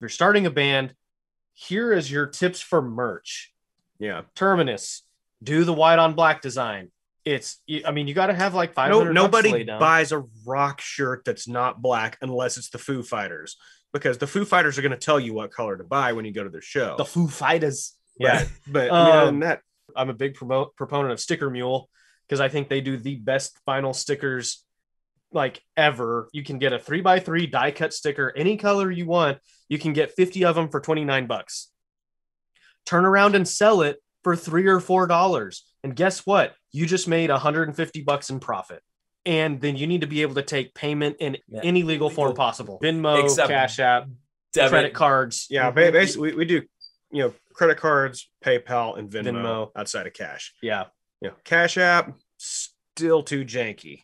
you're starting a band, here is your tips for merch. Yeah. Terminus, do the white on black design. It's, I mean, you got to have like 500 No, nobody buys a rock shirt that's not black unless it's the Foo Fighters, because the Foo Fighters are going to tell you what color to buy when you go to their show. the Foo Fighters. Yeah. But I mean, other Um, than that, I'm a big promote, proponent of Sticker Mule because I think they do the best vinyl stickers like ever. You can get a three by three die cut sticker, any color you want. You can get 50 of them for 29 bucks. Turn around and sell it for three or four dollars. And guess what? You just made 150 bucks in profit. And then you need to be able to take payment in Yeah. any legal form possible. Venmo, Except Cash App, Debit. credit cards. yeah, basically we, we do, you know, credit cards, PayPal, and Venmo, Venmo. outside of cash. Yeah. You know, Cash App still too janky.